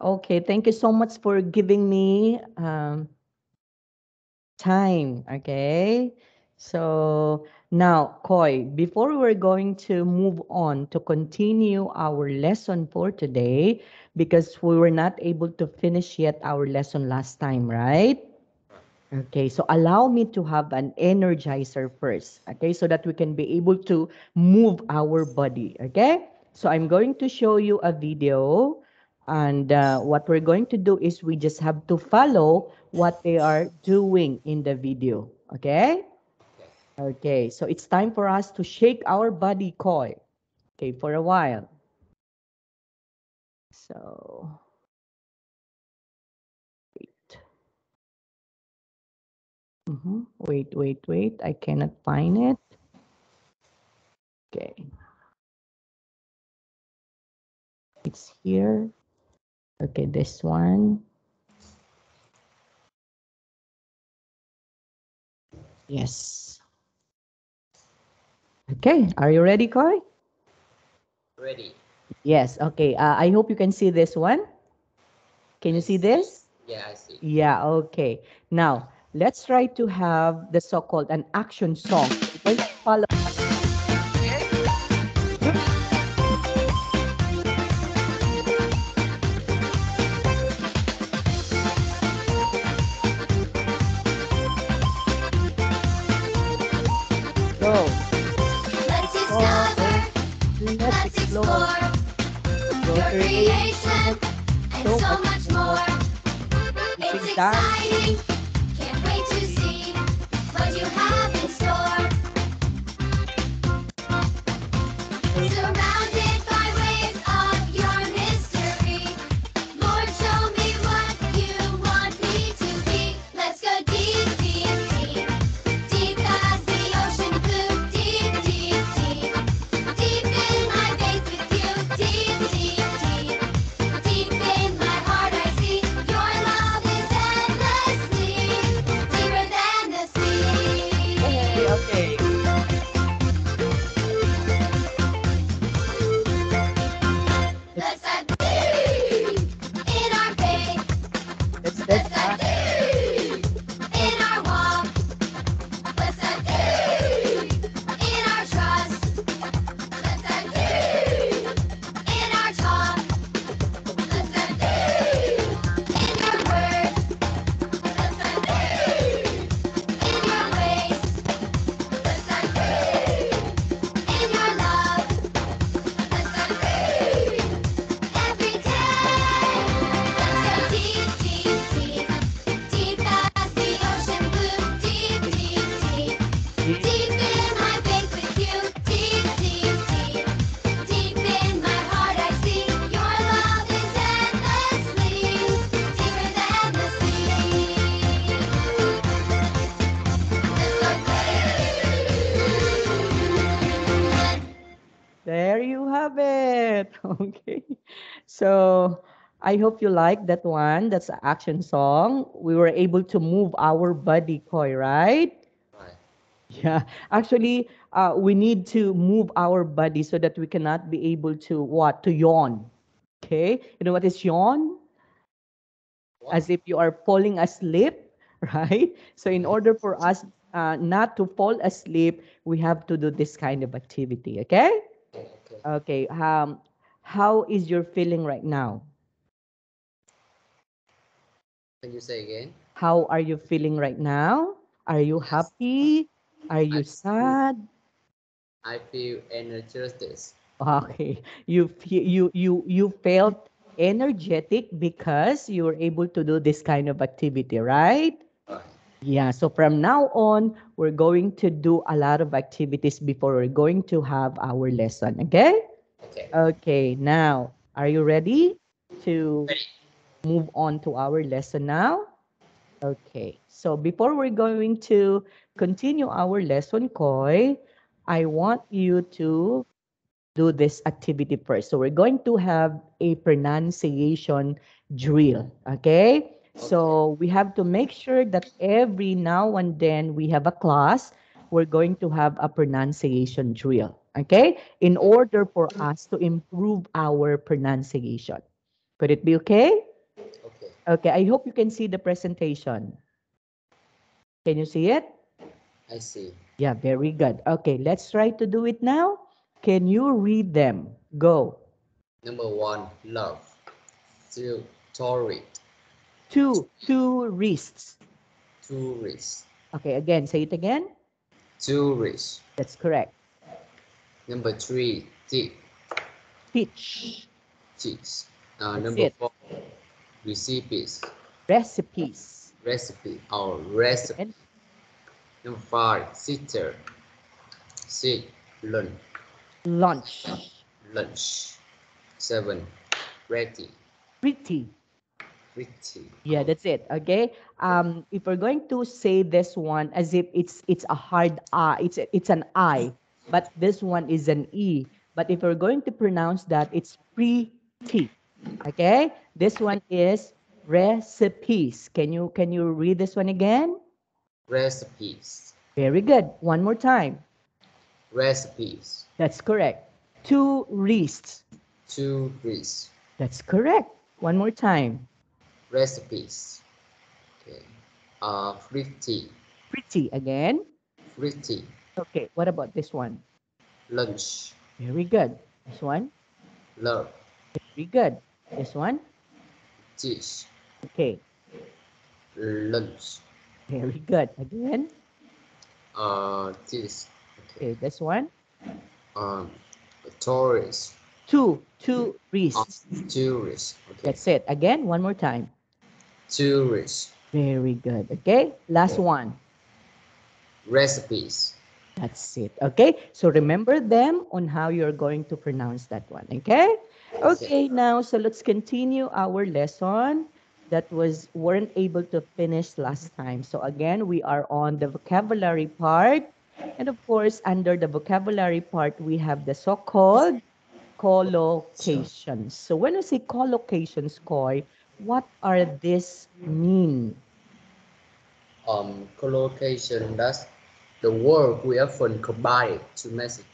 Okay, thank you so much for giving me um, time. Okay, so now, Khoi, before we're going to move on to continue our lesson for today, because we were not able to finish yet our lesson last time, right? Okay, so allow me to have an energizer first, okay, so that we can be able to move our body, okay? So I'm going to show you a video and uh, what we're going to do is we just have to follow what they are doing in the video, okay? Okay, so it's time for us to shake our body Khoi, okay, for a while. So, wait. Mhm. Wait, wait, wait. I cannot find it. Okay. It's here. Okay, this one. Yes. Okay, are you ready, Khoi? Ready? Yes, okay. Uh, I hope you can see this one. Can you see this? Yeah, I see. Yeah, okay. Now, let's try to have the so-called an action song. Follow. It's I hope you like that one. That's an action song. We were able to move our body, Khoi, right? Right. Yeah. Actually, uh, we need to move our body so that we cannot be able to what? To yawn. Okay. You know what is yawn? What? As if you are falling asleep, right? So in order for us uh, not to fall asleep, we have to do this kind of activity. Okay. Okay, okay. Okay. Um, how is your feeling right now? Can you say again? How are you feeling right now? Are you happy? Are you I- sad? I feel energetic. Okay. You fe- you you you felt energetic because you were able to do this kind of activity, right? Right. Yeah, so from now on, we're going to do a lot of activities before we're going to have our lesson, okay? Okay. Okay, now, are you ready to Ready. Move on to our lesson now? Okay, so before we're going to continue our lesson, Khoi, I want you to do this activity first. So we're going to have a pronunciation drill, okay? So we have to make sure that every now and then we have a class, we're going to have a pronunciation drill, okay? In order for us to improve our pronunciation. Could it be okay? Okay, I hope you can see the presentation. Can you see it? I see. Yeah, very good. Okay, let's try to do it now. Can you read them? Go. Number one, love. Two, tolerate. Two, two wrists. Tourist. Okay, again, say it again. Tourist. That's correct. Number three, teach. Teach, Teach. Uh, number it. four, recipes. recipes. Recipe or recipe. And Number five, sitter. Sit, lunch. lunch. Lunch. Seven, ready. Pretty. Pretty. Yeah, that's it. Okay. Um, if we're going to say this one as if it's it's a hard I, it's it's an I, but this one is an E. But if we're going to pronounce that, it's pretty. Okay. This one is recipes. Can you can you read this one again? Recipes. Very good. One more time. Recipes. That's correct. Two wrists. Tourist. That's correct. One more time. Recipes. Okay. Uh, pretty. Pretty again. Pretty. Okay. What about this one? Lunch. Very good. This one. Love. Very good. This one. Teach. Okay. Lunch. Very good. Again. Uh, this. Okay. Okay. This one. Um, tourist. Two. Two Uh, wrists. tourist. Okay. That's it. Again. One more time. Tourist. Very good. Okay. Last one. Recipes. That's it. Okay. So remember them on how you're going to pronounce that one. Okay. Okay. Now, so let's continue our lesson that was weren't able to finish last time. So again, we are on the vocabulary part. And of course, under the vocabulary part, we have the so-called collocations. So when you say collocations, Khoi, what are these mean? Um, collocation. That's the word we often combine to message.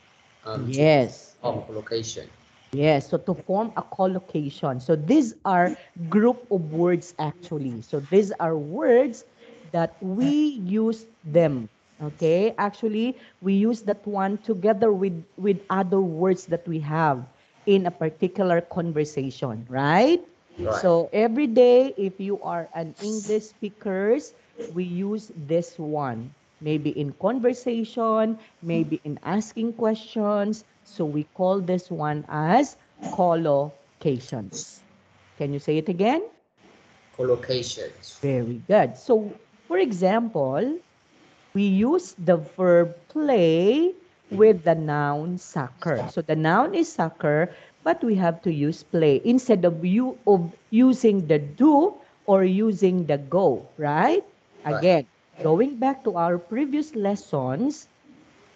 Um, to Yes. form collocation. Yes, so to form a collocation. So these are group of words actually. So these are words that we use them. Okay, actually we use that one together with with other words that we have in a particular conversation, right? Right. So every day, if you are an English speakers, we use this one. Maybe in conversation, maybe in asking questions. So we call this one as collocations. Can you say it again? Collocations. Very good. So, for example, we use the verb play with the noun soccer. So the noun is soccer, but we have to use play instead of you of using the do or using the go, right? Right. Again, going back to our previous lessons,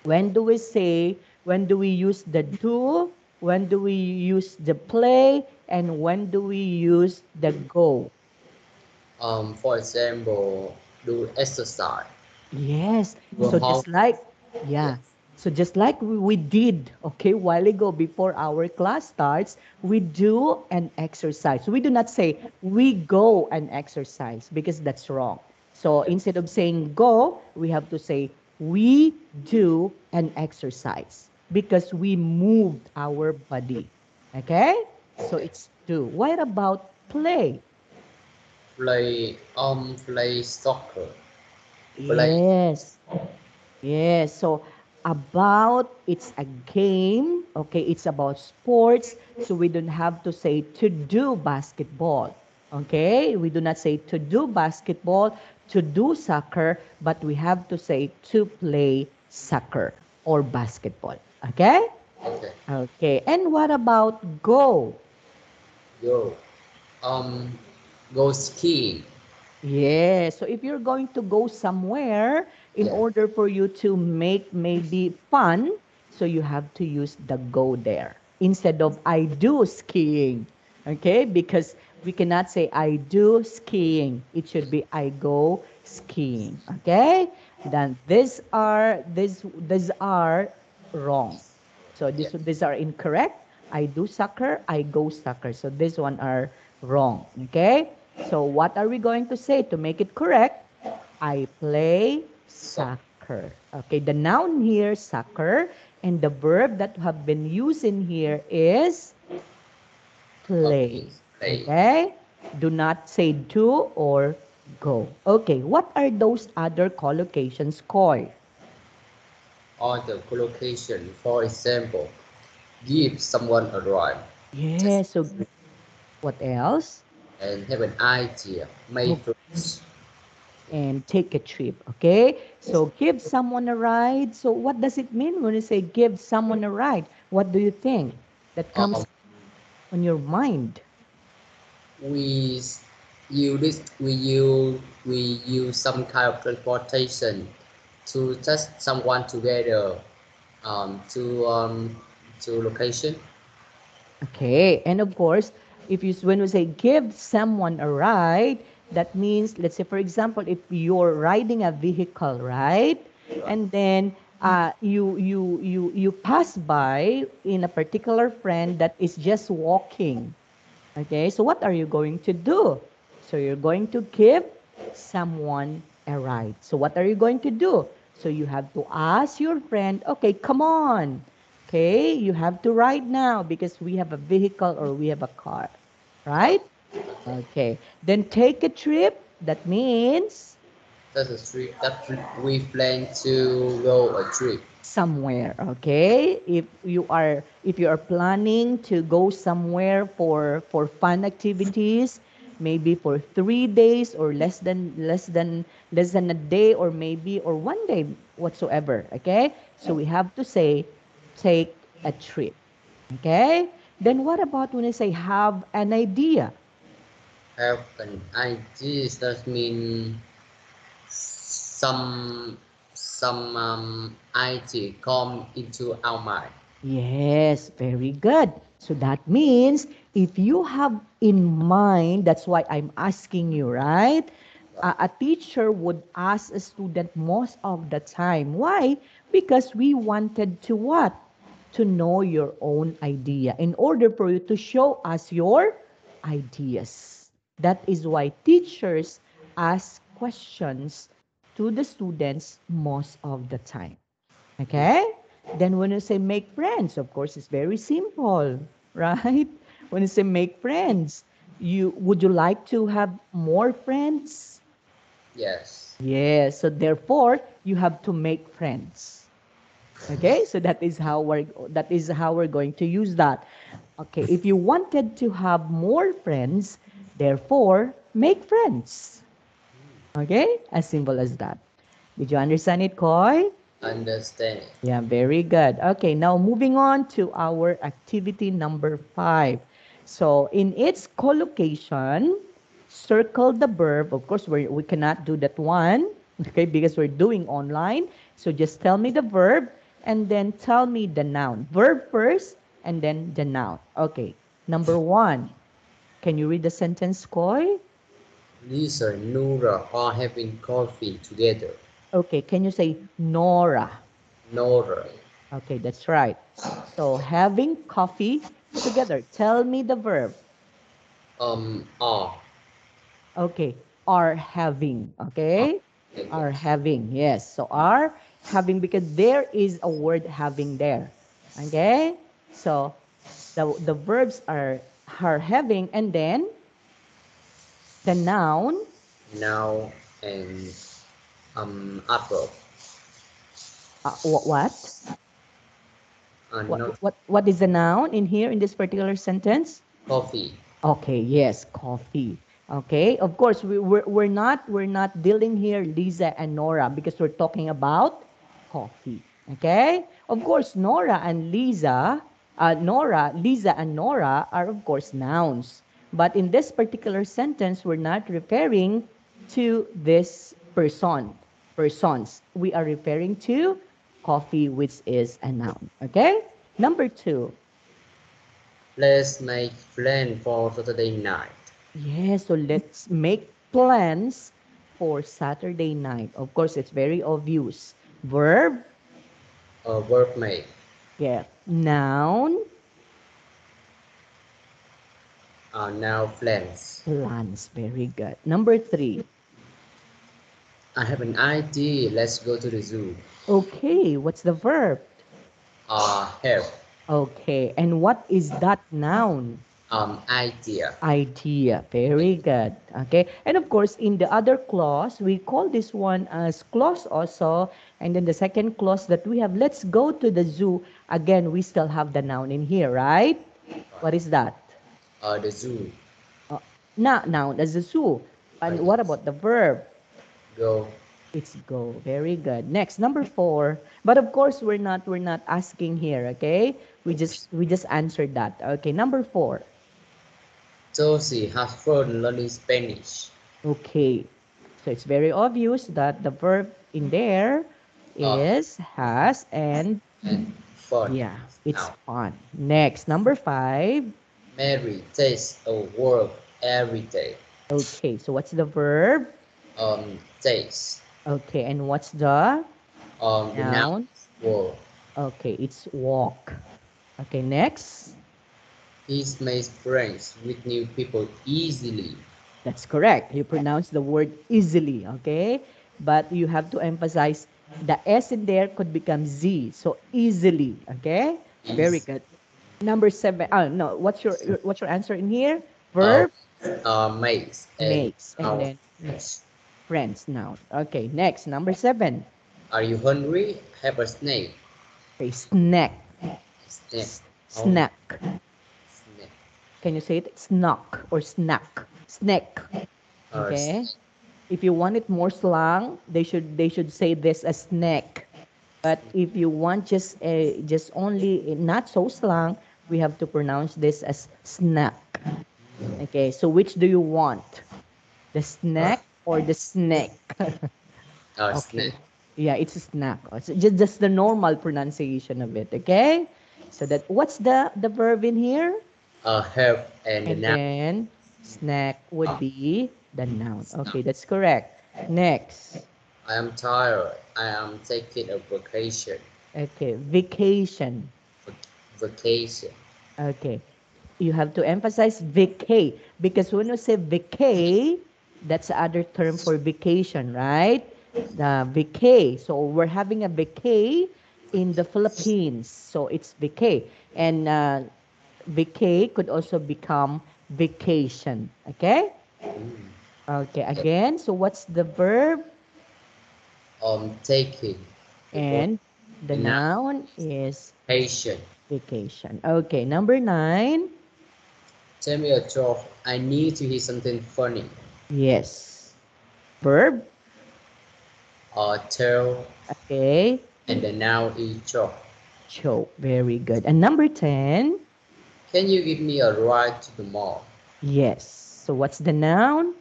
when do we say, when do we use the do, when do we use the play, and when do we use the go? Um, for example, do exercise. Yes. So just like, yeah. So just like we, we did, okay, while ago before our class starts, we do an exercise. We do not say we go and exercise because that's wrong. So instead of saying go, we have to say we do an exercise because we moved our body. Okay? So it's do. What about play? Play. Um, play soccer. Play. Yes. Yes. So about it's a game. Okay, it's about sports. So we don't have to say to do basketball. Okay, we do not say to do basketball, to do soccer, but we have to say to play soccer or basketball. Okay? Okay. Okay. And what about go? Go. Um, go skiing. Yeah, so if you're going to go somewhere, in Yeah. order for you to make maybe fun, so you have to use the go there instead of I do skiing. Okay, because we cannot say I do skiing. It should be I go skiing. Okay, then these are these these are wrong. So this these are incorrect. I do soccer. I go soccer. So this one are wrong. Okay. So what are we going to say to make it correct? I play soccer. Okay, the noun here, soccer, and the verb that have been used in here is play. Play. Okay? Do not say do or go. Okay, what are those other collocations called? Or the collocation, for example, give someone a ride Yes, so what else? and have an idea, make Okay. And take a trip, okay? So give someone a ride. So what does it mean when you say give someone a ride? What do you think that comes Um, on your mind? we use we use we use some kind of transportation to just someone together um, to um, to location. Okay, and of course, if you when we say give someone a ride, that means let's say for example, if you're riding a vehicle, right, and then uh, you you you you pass by in a particular friend that is just walking. Okay, so what are you going to do? So you're going to give someone a ride. So what are you going to do? So you have to ask your friend, okay, come on. Okay, you have to ride now because we have a vehicle or we have a car, right? Okay, then take a trip. That means That's a trip that trip we plan to go a trip. somewhere. Okay, if you are if you are planning to go somewhere for for fun activities, maybe for three days or less than less than less than a day or maybe or one day whatsoever. Okay, so we have to say take a trip. Okay, then what about when I say have an idea? Have an idea that mean some some um, idea come into our mind. Yes, very good. So that means if you have in mind, that's why I'm asking you, right? A, a teacher would ask a student most of the time. Why? Because we wanted to what? To know your own idea in order for you to show us your ideas. That is why teachers ask questions to the students most of the time. Okay? Then when you say make friends, of course, it's very simple, right? When you say make friends, you would you like to have more friends? Yes. Yes. So therefore, you have to make friends. Okay? So that is how we're that is how we're going to use that. Okay, if you wanted to have more friends, therefore make friends. Okay? As simple as that. Did you understand it, Khoi? Understand. Yeah, very good. Okay, now moving on to our activity number five. So in its collocation, circle the verb. Of course, we we cannot do that one, okay, because we're doing online. So just tell me the verb and then tell me the noun. Verb first and then the noun. Okay, number one. Can you read the sentence, Khoi? Lisa and Nora are having coffee together. Okay, can you say Nora? Nora. Okay, that's right. So having coffee together. Tell me the verb. Um, are. Okay, are having. Okay, are having. Yes, so are having because there is a word having there. Okay, so the the verbs are are having and then the noun. Now and um apple. Uh, wh- what? Uh, What, not what what is the noun in here in this particular sentence? coffee. Okay, yes, coffee. Okay, of course we, we're, we're not we're not dealing here Lisa and Nora because we're talking about coffee. Okay, of course Nora and Lisa, uh, Nora, Lisa and Nora are of course nouns, but in this particular sentence we're not referring to this person, persons. We are referring to coffee, which is a noun. Okay, number two. Let's make plan for Saturday night. Yes, so let's make plans for Saturday night. Of course, it's very obvious. Verb, A verb make. yeah. Noun, Uh, now plans. Plans. Very good. Number three. I have an idea. Let's go to the zoo. Okay, what's the verb? Uh, have Okay, and what is that noun? um idea. Idea. Very good. Okay, and of course, in the other clause, we call this one as clause also. And then the second clause that we have, let's go to the zoo. Again, we still have the noun in here, right? What is that? Uh, the zoo. Not noun as the zoo. And what about the verb? Go. It's go. Very good. Next, number four. But of course, we're not we're not asking here. Okay, we just we just answered that. Okay, number four. Josie has fun learning Spanish. Okay, so it's very obvious that the verb in there is Ah. is has and And fun. yeah, it's Now, fun. Next, number five. Mary takes a work every day. Okay, so what's the verb? Um, takes. Okay, and what's the Um, the noun. Work. Okay, it's walk. Okay, next. He makes friends with new people easily. That's correct. You pronounce the word easily, okay? But you have to emphasize the S in there could become Z. So easily, okay? Very good. Number seven. Oh no, what's your what's your answer in here? Verb Uh, makes. makes and our then friends. Friends noun. Okay, next number seven. Are you hungry? Have a snake. Okay, snack. Snack. Oh. Snack. Snack. Can you say it? Snack or snack. Snack. Okay. snack. If you want it more slang, they should they should say this as snack. But if you want just a just only not so slang, we have to pronounce this as snack. Okay, so which do you want? The snack or the snake? Or Okay. snack. yeah, it's a snack. It's just just the normal pronunciation of it. Okay, so that what's the the verb in here? Uh, have and And then snack would be the noun. Okay, that's correct. Next. I am tired. I am taking a vacation. Okay, vacation. Vacation. Okay. You have to emphasize vacay because when you say vacay, that's the other term for vacation, right? The vacay. So we're having a vacay in the Philippines. So it's vacay. And uh, vacay could also become vacation. Okay? Okay, again. So what's the verb? Um, taking. And the The noun is Patient. vacation. Okay, number nine. Tell me a joke. I need to hear something funny. Yes. Verb. Uh, tell Okay. and the noun is joke. Choke. Very good. And number 10. Can you give me a ride to the mall? Yes. So what's the noun?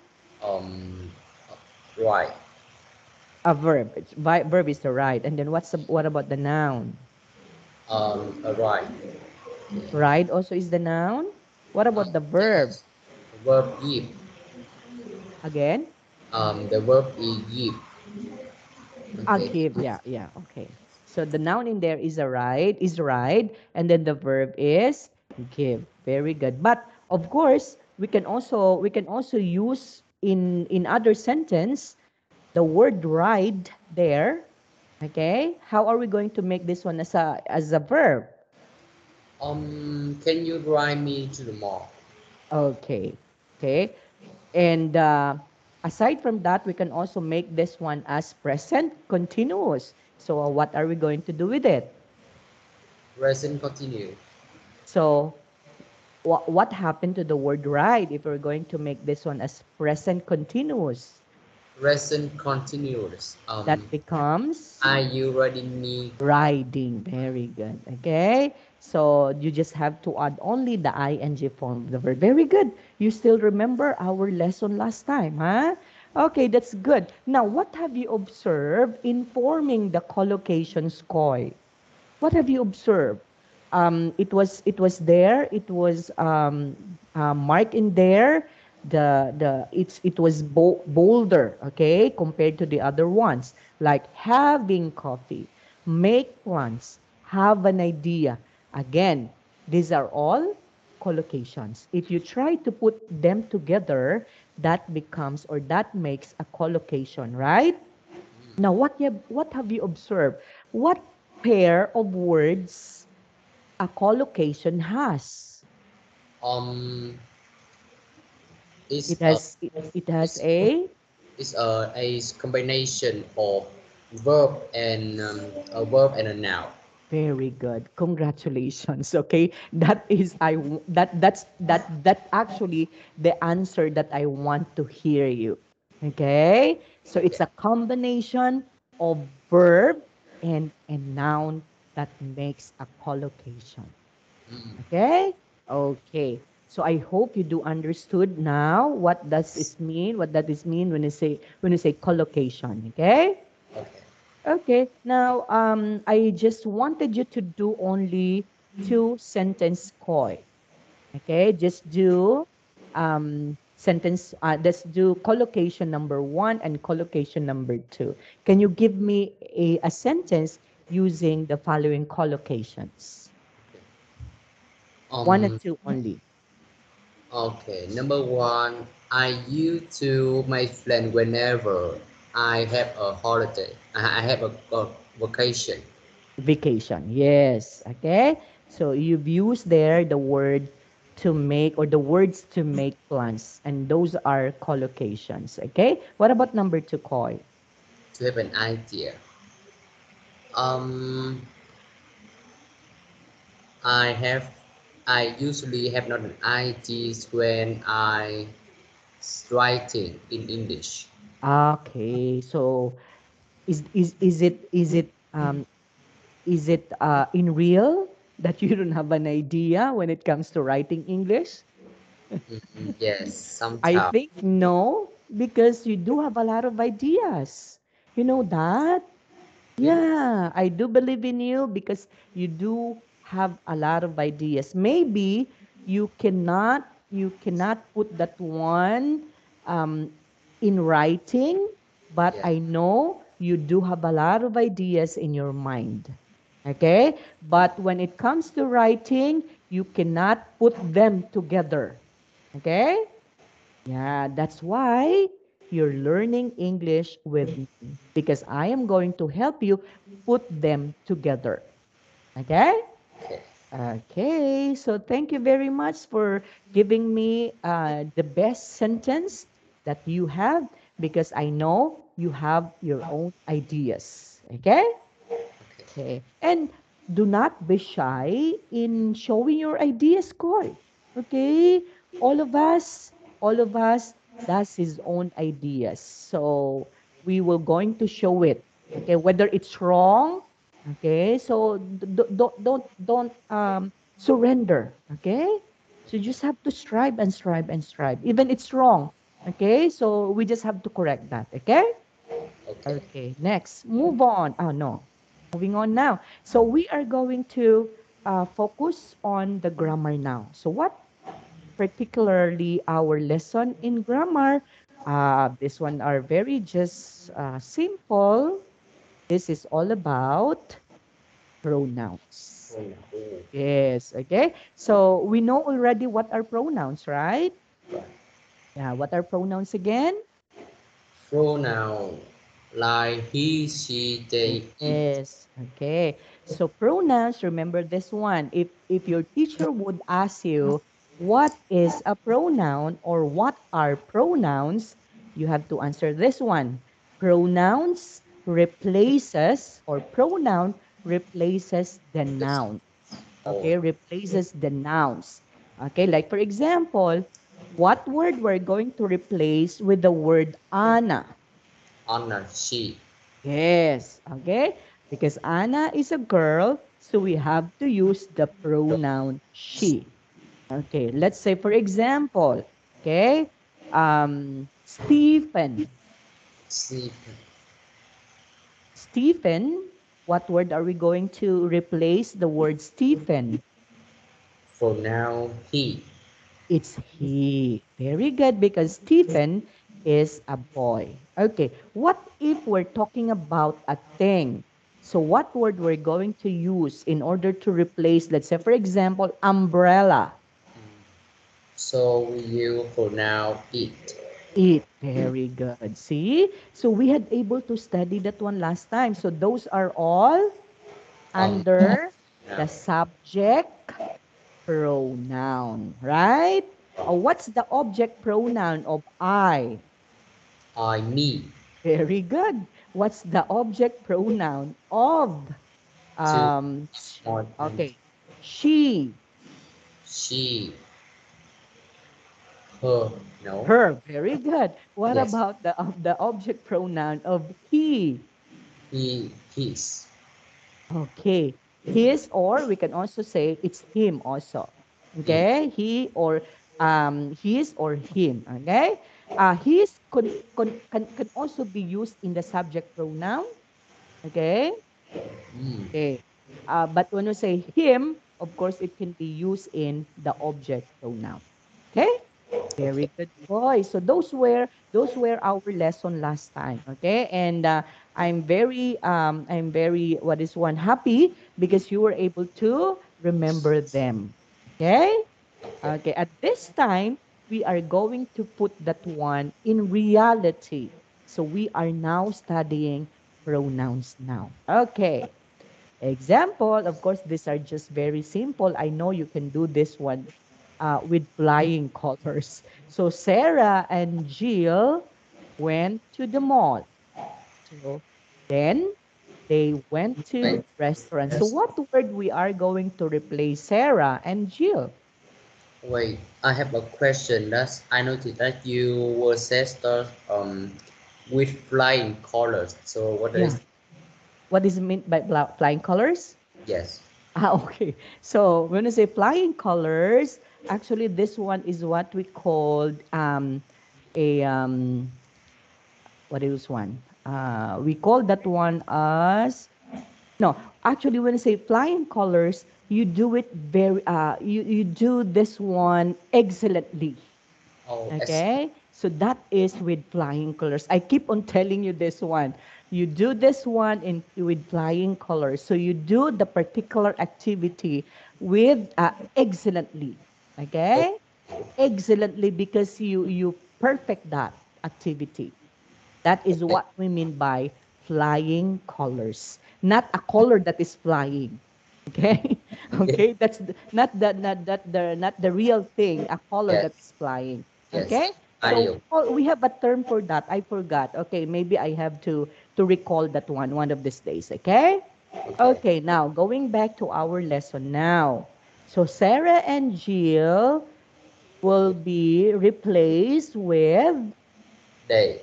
Um, right. A verb. It's, vi- verb is the right. And then what's the, what about the noun? Um, a ride. Ride also is the noun. What about the verb? The verb give. Again? Um, the verb is give. I'll Okay. give. Yeah, yeah. Okay. So the noun in there is a ride, is ride, and then the verb is give. Very good. But of course, we can also we can also use in in other sentence the word ride there. Okay? How are we going to make this one as a as a verb? Um, can you drive me to the mall? Okay. Okay. And uh, aside from that, we can also make this one as present continuous. So uh, what are we going to do with it? Present continue. So what what happened to the word ride if we're going to make this one as present continuous? Present continuous. Um, That becomes are you riding me? riding. Very good. Okay. So you just have to add only the ing form of the verb. Very good. You still remember our lesson last time, huh? Okay, that's good. Now, what have you observed in forming the collocations Khoi? What have you observed? Um, it was it was there. It was um, uh, marked in there. The the it's it was bo- bolder, okay, compared to the other ones. Like having coffee, make plans, have an idea. Again, these are all collocations. If you try to put them together, that becomes or that makes a collocation, right? Now, what you, what have you observed? What pair of words a collocation has? Um, It has it, it has a it's a, a combination of verb and um, a verb and a noun. Very good. Congratulations. Okay. That is I that that's that that actually the answer that I want to hear you. Okay? So it's a combination of verb and a noun that makes a collocation. Mm. Okay? Okay. So I hope you do understood now what does this mean? What does this mean when you say when you say collocation, okay? Okay. Okay, now um, I just wanted you to do only two sentence Khoi. Okay, just do um, sentence, uh, let's do collocation number one and collocation number two. Can you give me a, a sentence using the following collocations? Um, One and two only. Okay. Number one, I use to my friend whenever I have a holiday. I I have a, a vacation. Vacation, yes. Okay, so you've used there the word to make or the words to make plans, and those are collocations. Okay, what about number two, Khoi? to have an idea. Um, I have, I usually have not an idea when I writing in English. Okay, so is is is it is it um is it uh in real that you don't have an idea when it comes to writing English? Mhm, Yes, I think no, because you do have a lot of ideas. You know that? Yeah, I do believe in you because you do have a lot of ideas. Maybe you cannot you cannot put that one um, in writing, but Yeah. I know you do have a lot of ideas in your mind. Okay? But when it comes to writing, you cannot put them together. Okay? Yeah, that's why you're learning English with me because I am going to help you put them together. Okay? Okay. Okay, so thank you very much for giving me uh, the best sentence that you have because I know you have your own ideas. Okay? Okay. And do not be shy in showing your ideas, Khoi. Okay? All of us, all of us, that's his own ideas. So we will going to show it. Okay, whether it's wrong. Okay, so don't don't don't um surrender. Okay, so you just have to strive and strive and strive. Even it's wrong. Okay, so we just have to correct that. Okay. Okay. Okay, next, move on. Oh, no. Moving on now. So we are going to uh, focus on the grammar now. So what particularly our lesson in grammar? Uh, this one are very just uh, simple. This is all about pronouns. Yes, okay. So we know already what are pronouns, right? Yeah, what are pronouns again? Pronoun like he, she, they, it. Yes. Okay. So pronouns, remember this one. If if your teacher would ask you what is a pronoun or what are pronouns, you have to answer this one. Pronouns replaces or pronoun replaces the noun. Okay, replaces the nouns. Okay, like for example, what word we're going to replace with the word Anna? honor, she. Yes, okay? Because Anna is a girl, so we have to use the pronoun she. Okay, let's say for example, okay? Um, Stephen. Sleep. Stephen, what word are we going to replace the word Stephen? For now, he. It's he. Very good because Stephen is a boy. Okay, what if we're talking about a thing? So what word we're going to use in order to replace, let's say for example, umbrella? So we use now it. It. Very good. See? So we had able to study that one last time. So those are all um, under the subject pronoun, right? What's the object pronoun of I? I, me, Very good. What's the object pronoun of? Um, okay. She, she, her, no, her. Very good. What Yes. about the of the object pronoun of he? he, his, Okay. His or we can also say it's him also. Okay? He or um his or him. Okay? Uh, his could, could, can, can also be used in the subject pronoun. Okay? mm, Okay. Uh, but when you say him, of course, it can be used in the object pronoun. Okay? Very good boy. So those were those were our lesson last time. Okay, and uh, I'm very um, I'm very what is one happy because you were able to remember them. Okay. Okay. At this time, we are going to put that one in reality. So we are now studying pronouns now. Okay. Example, of course, these are just very simple. I know you can do this one uh, with flying colors. So Sarah and Jill went to the mall. So then they went to Right. restaurant. So what word we are going to replace Sarah and Jill? Wait, I have a question. That's I noticed that you were said um with flying colors. So what Yeah. is What is meant by flying colors? yes? Ah, okay. So when you say flying colors, actually this one is what we called um, a um, what is one? Uh, we call that one as no. Actually, when you say flying colors, you do it very. Uh, you you do this one excellently. Oh, Okay, so that is with flying colors. I keep on telling you this one. You do this one in with flying colors. So you do the particular activity with uh, excellently. Okay, excellently because you you perfect that activity. That is what we mean by flying colors, not a color that is flying. Okay, mm-hmm. okay, that's not the not that the not the real thing, a color Yes. that is flying. Yes. Okay, so oh, we have a term for that. I forgot. Okay, maybe I have to to recall that one one of these days. Okay. Okay, now going back to our lesson now. So Sarah and Jill will be replaced with They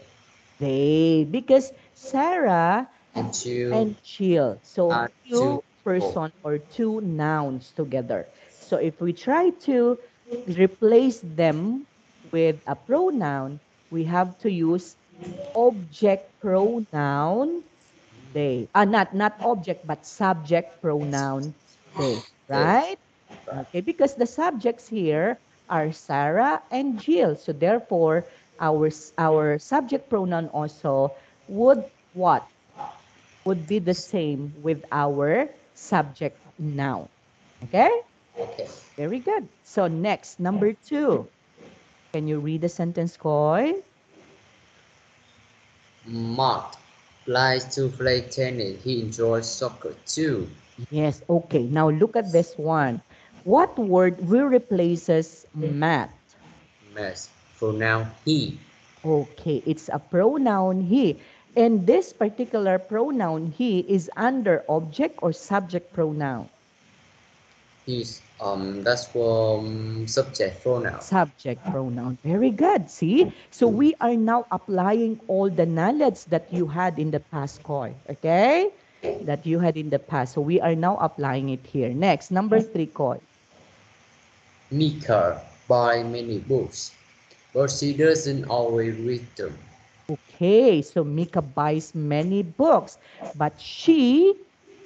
they because Sarah and you and Jill. So are two two person or two nouns together. So if we try to replace them with a pronoun, we have to use object pronoun they. Ah, not not object but subject pronoun they. Right? Okay, because the subjects here are Sarah and Jill. So therefore, our our subject pronoun also would what? Would be the same with our subject noun. Okay? okay. Very good. So next, number two. Can you read the sentence, Khoi? Mark likes to play tennis. He enjoys soccer too. Yes, okay. Now look at this one. What word will replaces hmm. Matt? Mass pronoun he. Okay, it's a pronoun he. And this particular pronoun he is under object or subject pronoun? He's um that's from subject pronoun. Subject pronoun. Very good. See? So we are now applying all the knowledge that you had in the past, Khoi. Okay? That you had in the past. So we are now applying it here. Next, number three, Khoi. Mika buy many books, but she doesn't always read them. Okay, so Mika buys many books, but she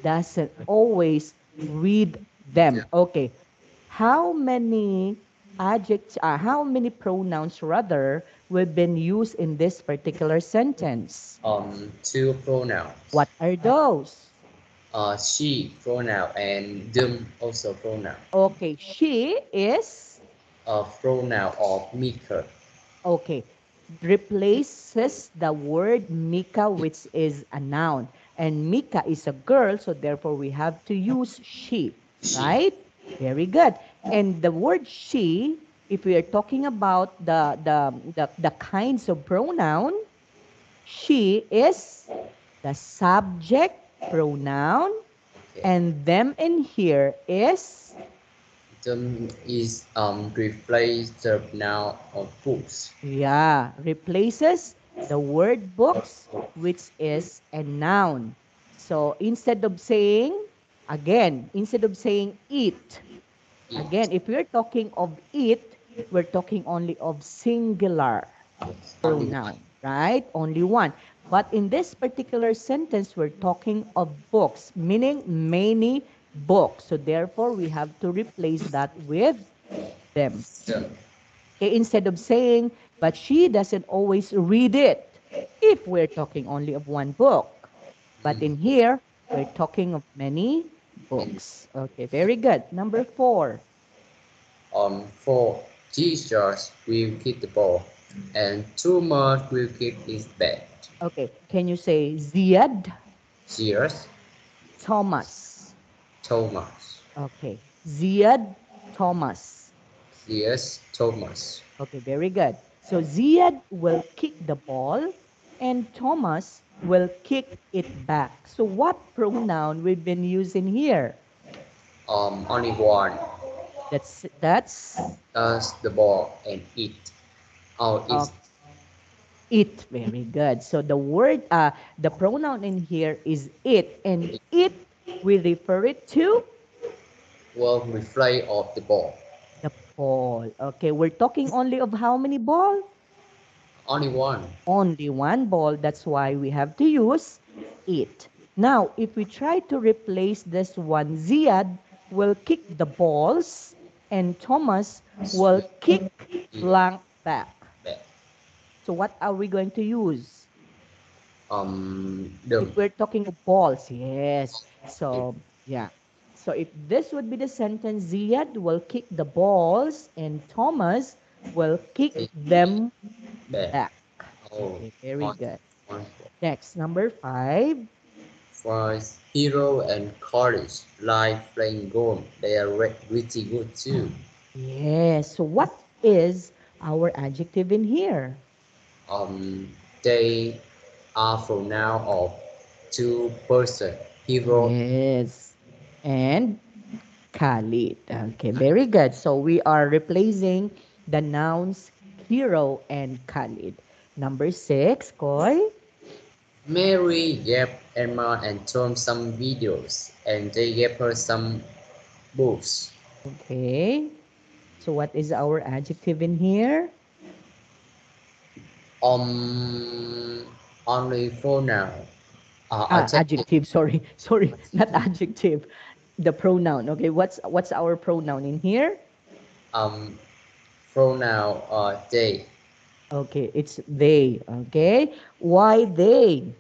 doesn't always read them. Okay, how many adjectives, uh, how many pronouns rather, will been used in this particular sentence? Um, two pronouns. What are those? Uh, she pronoun and them also pronoun. Okay, she is a pronoun of Mika. Okay. Replaces the word Mika, which is a noun. And Mika is a girl, so therefore we have to use she, right? Very good. And the word she, if we are talking about the, the, the, the kinds of pronoun, she is the subject pronoun, and them in here is Them is um replace the noun of books. Yeah, replaces the word books, which is a noun. So instead of saying, again, instead of saying it, again, if we're talking of it, we're talking only of singular pronoun, right? Only one. But in this particular sentence, we're talking of books, meaning many books. So therefore, we have to replace that with them. Okay, instead of saying, but she doesn't always read it, if we're talking only of one book. But in here, we're talking of many books. Okay, very good. Number four. Um, four teachers will kick the ball, and Thomas will kick his bat. Okay, can you say Ziad Cheers, Thomas? Thomas. Okay, Ziad Thomas. Yes, Thomas. Okay, very good. So Ziad will kick the ball and Thomas will kick it back. So what pronoun we've been using here? Um, only one. That's that's Does the ball and it. Oh, it's it. Very good. So the word, uh, the pronoun in here is it, and it we refer it to will replay of the ball. the ball. Okay, we're talking only of how many ball? Only one. Only one ball. That's why we have to use it. Now, if we try to replace this one, Ziad will kick the balls, and Thomas will kick blank back. Bat. So what are we going to use? Um, the If we're talking of balls, yes. So, yeah. So if this would be the sentence, Ziad will kick the balls and Thomas will kick them back. Oh, Okay, very good. Next, number five. For hero and college like playing golf, they are re- pretty good too. Yes. So what is our adjective in here? Um, they are pronoun of two person. Hero Yes. And Khalid. Okay, very good. So we are replacing the nouns hero and Khalid. Number six, Khoi. Mary gave Emma and Tom some videos, and they gave her some books. Okay. So what is our adjective in here? Um, only pronoun. Uh, Ah, adjective. adjective, sorry. Sorry, not adjective. The pronoun. Okay, what's what's our pronoun in here? Um, pronoun. Uh, they. Okay, it's they. Okay. Why they?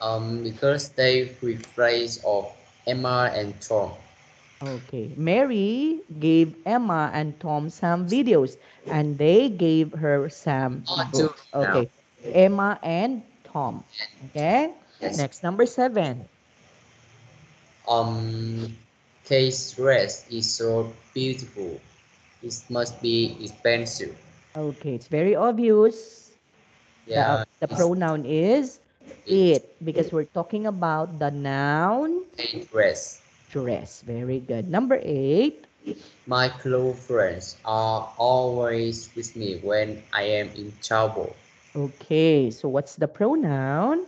Um, because they replace of Emma and Tom. Okay. Mary gave Emma and Tom some videos and they gave her some Oh, books. Okay. Emma and Tom. Okay. Yes. Next, number seven. Um, Kate's dress is so beautiful. It must be expensive. Okay, it's very obvious. Yeah. The, the pronoun is it because we're talking about the noun dress. dress. Very good. Number eight. My close friends are always with me when I am in trouble. Okay, so what's the pronoun?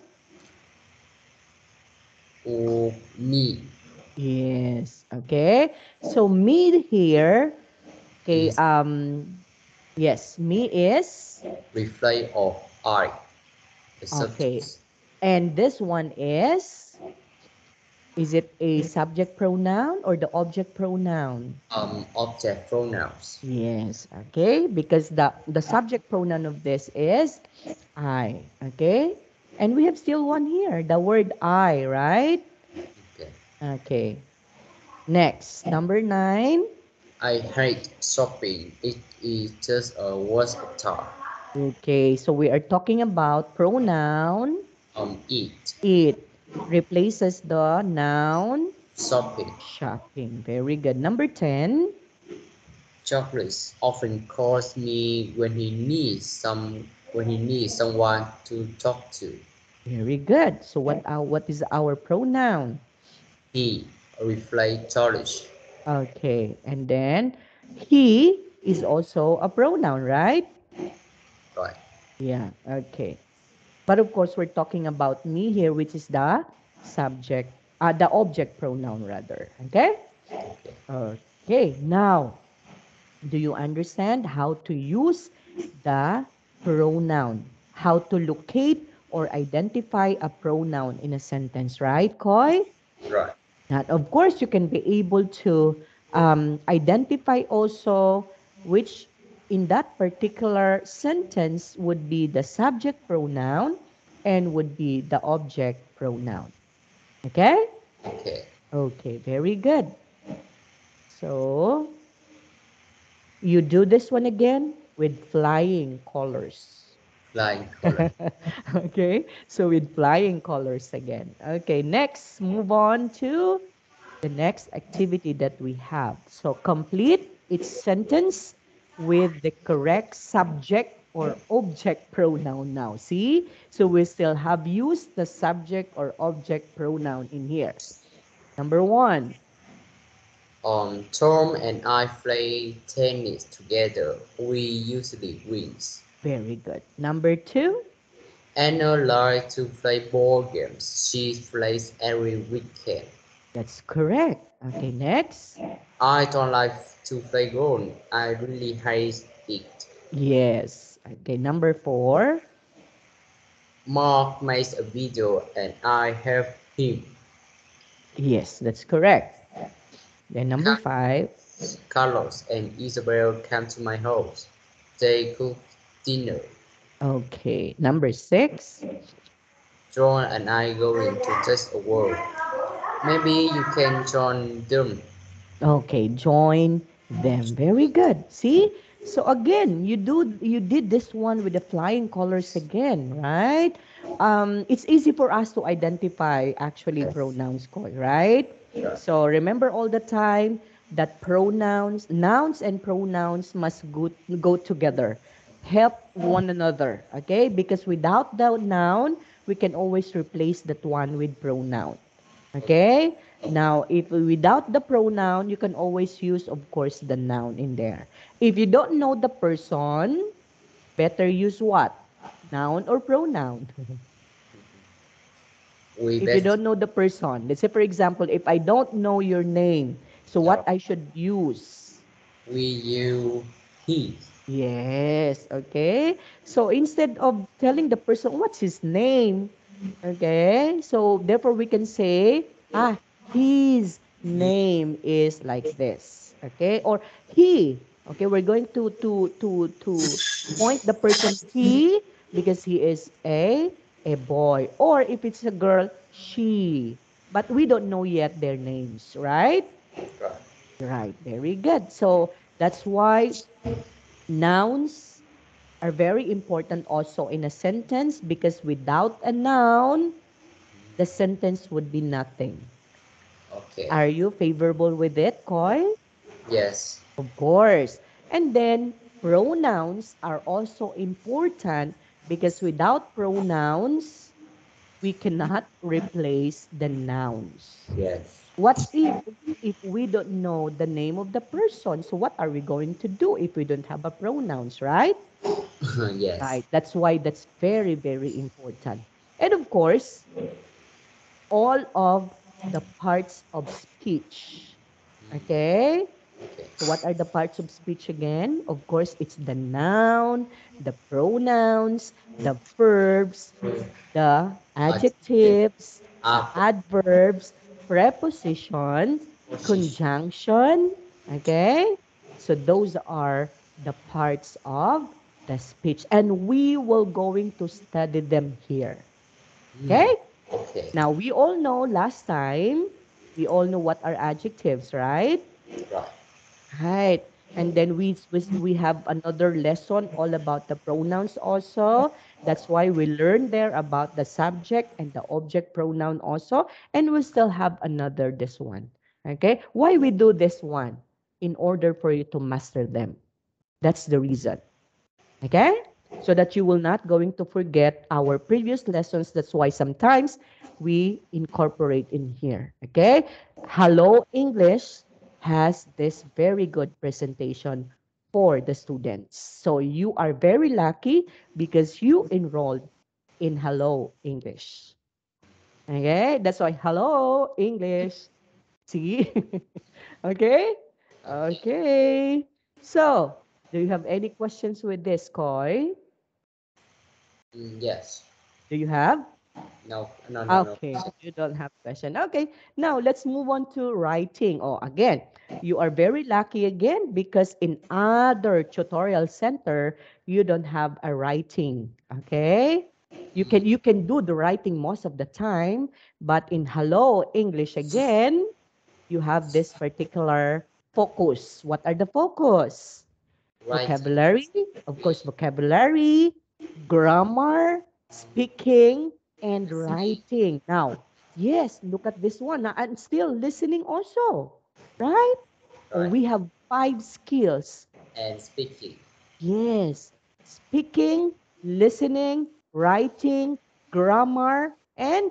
Or me. Yes. Okay. So me here. Okay. Um. Yes. Me is, Reply of I. Okay. and this one is. Is it a subject pronoun or the object pronoun? Um, object pronouns. Yes. Okay. Because the the subject pronoun of this is I. Okay. And we have still one here. The word I. Right. Okay. Okay. Next, number nine. I hate shopping. It is just a waste of time. Okay, so we are talking about pronoun Um, eat, it replaces the noun shopping. shopping. Very good. Number 10. Chocolates often calls me when he needs some when he needs someone to talk to. Very good. So what our, what is our pronoun? He reflect childish. Okay, and then he is also a pronoun, right? Right. Yeah, okay. But of course, we're talking about me here, which is the subject, uh, the object pronoun rather. Okay. Okay, now, do you understand how to use the pronoun? How to locate or identify a pronoun in a sentence, right, Khoi? Right. Now, of course, you can be able to um, identify also which in that particular sentence would be the subject pronoun and would be the object pronoun. Okay? Okay. Okay, very good. So, you do this one again with flying colors. Flying color. okay, so with flying colors again. Okay, next, move on to the next activity that we have. So complete its sentence with the correct subject or object pronoun now. See? So we still have used the subject or object pronoun in here. Number one, um, Tom and I play tennis together. We usually wins. Very good. Number two, Anna likes to play board games. She plays every weekend. that's correct. Okay, next. I don't like to play golf. I really hate it. Yes. Okay, number four. Mark makes a video and I help him. Yes, that's correct. Then number five. Carlos and Isabel come to my house. They cook dinner. Okay, number six. John and I going to test a world. Maybe you can join them. Okay, join them. Very good. See? So again, you do you did this one with the flying colors again, right? Um, it's easy for us to identify actually Yes. pronouns, Khoi, right? Yeah. So remember all the time that pronouns, nouns and pronouns must go, go together. Help one another, okay? Because without the noun, we can always replace that one with pronoun. Okay? Now, if without the pronoun, you can always use, of course, the noun in there. If you don't know the person, better use what? Noun or pronoun? We if you don't know the person, let's say for example, if I don't know your name, so what I should use? we use he. Yes, okay. So instead of telling the person what's his name, okay, so therefore we can say, ah, his name is like this, okay, or he, okay. We're going to to to to point the person he because he is a a boy, or if it's a girl, she. But we don't know yet their names, right? Right. Right, very good. So that's why nouns are very important also in a sentence because without a noun, the sentence would be nothing. Okay. Are you favorable with it, Khoi? Yes. Of course. And then pronouns are also important because without pronouns, we cannot replace the nouns. Yes. What if if we don't know the name of the person? So what are we going to do if we don't have a pronouns, right? yes. Right. That's why that's very very important. And of course, all of the parts of speech. Okay? Okay. So what are the parts of speech again? Of course, it's the noun, the pronouns, the verbs, the adjectives, Ah, adverbs, prepositions, conjunction, okay? So those are the parts of the speech and we will going to study them here. Okay? okay. Now we all know last time we all know what are adjectives, right? Right. Right. And then we, we have another lesson all about the pronouns also. That's why we learn there about the subject and the object pronoun also. And we still have another this one. Okay. Why we do this one? In order for you to master them. That's the reason. Okay? So that you will not going to forget our previous lessons. That's why sometimes we incorporate in here. Okay? Hello English has this very good presentation for the students. So you are very lucky because you enrolled in Hello English. Okay? That's why Hello English. See? okay? Okay. So, do you have any questions with this, Khoi? Mm, yes. Do you have? No, no, no, Okay, no. you don't have question. Okay, now let's move on to writing. Oh, again, you are very lucky again because in other tutorial center, you don't have a writing. Okay, you can you can do the writing most of the time, but in Hello English again, you have this particular focus. What are the focus? Right. vocabulary, of course, vocabulary, grammar, speaking, and writing. Now, yes, look at this one. Now, I'm still listening also, right? Right. We have five skills. And speaking. Yes, speaking, listening, writing, grammar, and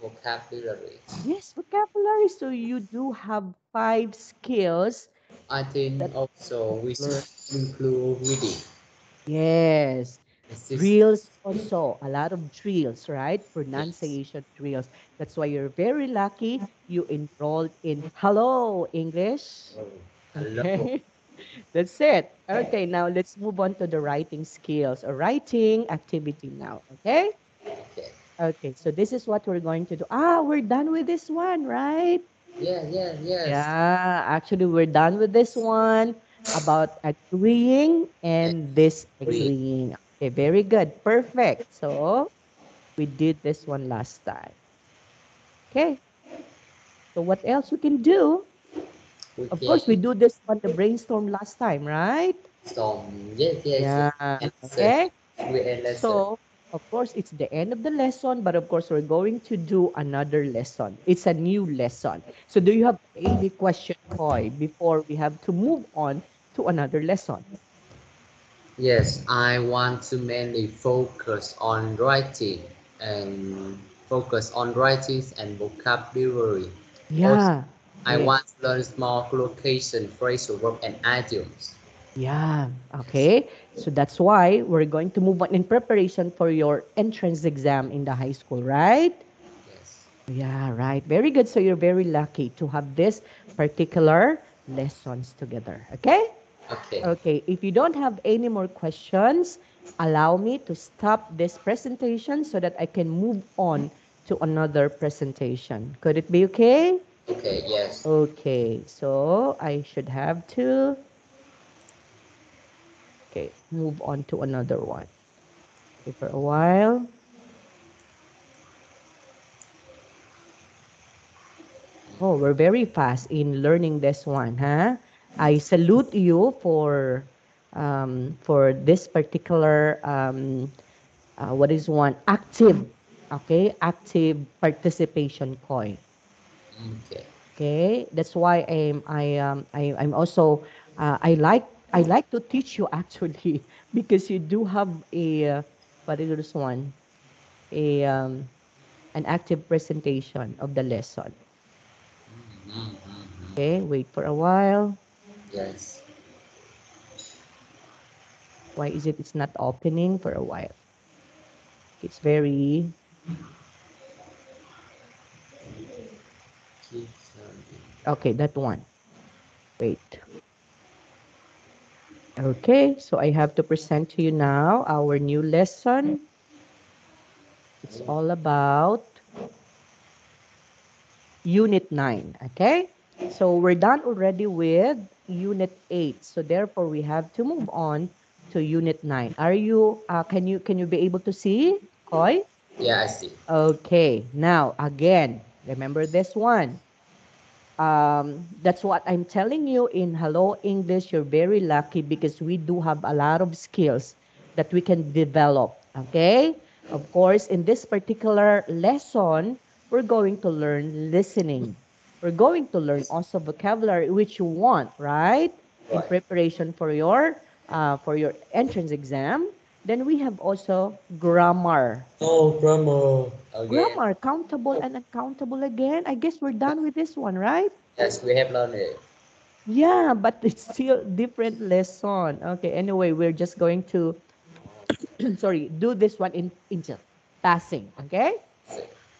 Vocabulary. yes, vocabulary. So you do have five skills. I think also we should include reading. Yes, drills also a lot of drills right? Pronunciation drills that's why you're very lucky you enrolled in hello english. Hello. okay. That's it. Okay now let's move on to the writing skills. Or writing activity now okay? Okay. so this is what we're going to do. Ah we're done with this one right? Yeah, yeah, yes. yeah actually we're done with this one about agreeing and disagreeing okay very good. Perfect. So we did this one last time. Okay. So what else we can do? We of course we do this on the brainstorm last time right? Some yes, yes. yeah yes. okay. We end lesson. so of course it's the end of the lesson but of course we're going to do another lesson. It's a new lesson. So do you have any question Khoi, before we have to move on to another lesson Yes, I want to mainly focus on writing and focus on writing and vocabulary. yeah I Yes. want to learn small collocation, phrasal verb, and idioms. Yeah, okay. So that's why we're going to move on in preparation for your entrance exam in the high school, right? Yes. Yeah, right. Very good. So you're very lucky to have this particular lessons together, okay? Okay. Okay, if you don't have any more questions, allow me to stop this presentation so that I can move on to another presentation. Could it be okay? Okay. Yes. Okay, so I should have to okay move on to another one. Okay, for a while. Oh, we're very fast in learning this one, huh? I salute you for um, for this particular um, uh, what is one active, okay, active participation coin. Okay. Okay, that's why I'm I um I I'm also uh, I like I like to teach you actually because you do have a uh, what is this one a um an active presentation of the lesson. Mhm, mhm. Okay, wait for a while. Yes. Why is it it's not opening for a while? It's very okay that one. Wait. Okay, so I have to present to you now our new lesson. It's all about Unit 9, okay? So we're done already with Unit 8. So therefore, we have to move on to Unit 9. Are you, uh, can you, can you be able to see, Khoi? Yeah, I see. Okay, now again, remember this one. um, that's what I'm telling you in Hello English. You're very lucky because we do have a lot of skills that we can develop. Okay. Of course, in this particular lesson, we're going to learn listening. We're going to learn also vocabulary, which you want, right? In preparation for your uh, for your entrance exam. Then we have also grammar. Oh, grammar. Okay. Grammar, countable and uncountable again. I guess we're done with this one, right? Yes, we have learned it. Yeah, but it's still different lesson. Okay, anyway, we're just going to sorry, do this one in in just passing, okay?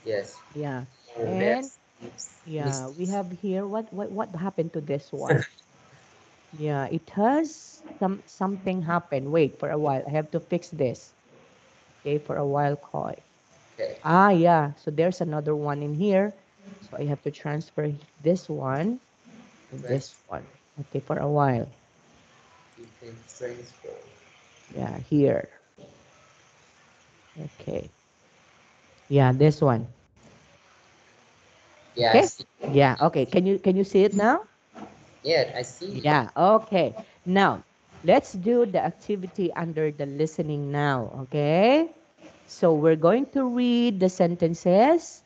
Yes. Yeah. And yes. Yeah, we have here what what what happened to this one? yeah, it has some something happened. Wait for a while. I have to fix this. Okay, for a while, Khoi. Okay. Ah, yeah. So there's another one in here. So I have to transfer this one and this one. Okay, for a while. You can transfer. Yeah, here. Okay. Yeah, this one. Yeah, Okay. Yeah, okay. Can you can you see it now? Yeah, I see. Yeah, okay. Now, let's do the activity under the listening now, okay? So we're going to read the sentences,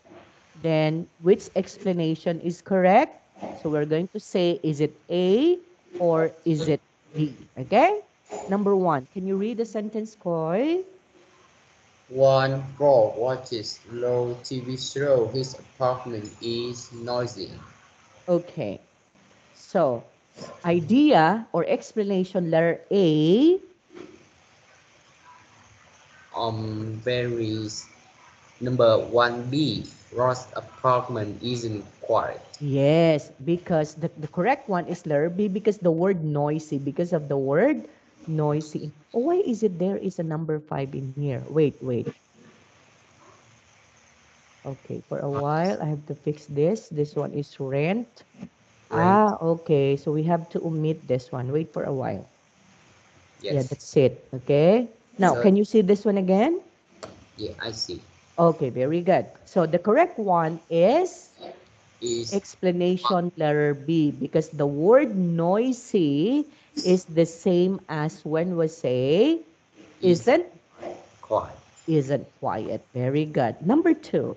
then which explanation is correct? So we're going to say, is it A or is it B? Okay? Number one, can you read the sentence, Khoi? One girl watches low TV show. His apartment is noisy. Okay. So, idea or explanation letter A, Um, varies. Number one B. Ross apartment isn't quiet. Yes, because the, the correct one is letter B because the word noisy, because of the word noisy. Oh, why is it there is a number five in here? Wait, wait. Okay, for a while I have to fix this. This one is rent. Ah, okay. So we have to omit this one. Wait for a while. Yes. Yeah, that's it. Okay. Now, So- can you see this one again? Yeah, I see. Okay, very good. So the correct one is Is explanation letter B because the word noisy is the same as when we say isn't quiet. isn't quiet. Very good. Number two.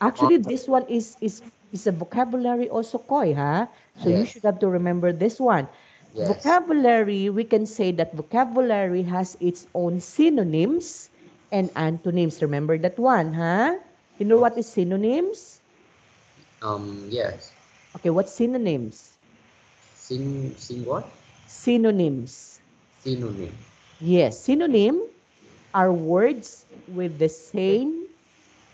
Actually, this one is is is a vocabulary also Khoi, huh? So you should have to remember this one. Yes. Vocabulary, we can say that vocabulary has its own synonyms and antonyms. Remember that one, huh? You know what is synonyms? Um. Yes. Okay, what synonyms? Syn. Syn what? Synonyms. Synonym. Yes, synonym are words with the same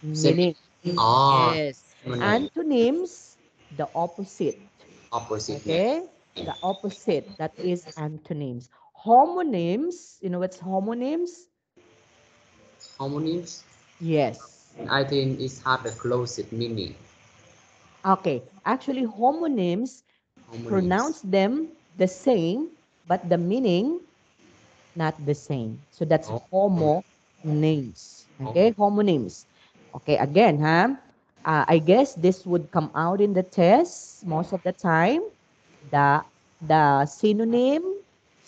meaning. Ah. Yes. Synonym. Antonyms, the opposite. Opposite. Okay? The opposite. That is antonyms. Homonyms, you know what's homonyms? Homonyms. Yes. I think it has a closest meaning. Okay. Actually, Homonyms. Pronounce them the same, but the meaning not the same. So that's Oh. homonyms. Okay, homonyms. Okay, again, huh? Uh, I guess this would come out in the test most of the time. The the synonym,